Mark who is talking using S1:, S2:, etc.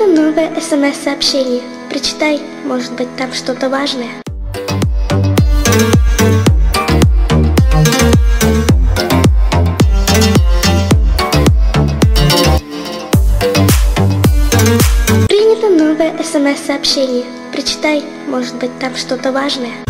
S1: Принято новое смс-сообщение. Прочитай, может быть там что-то важное. Принято новое смс-сообщение. Прочитай, может быть там что-то важное.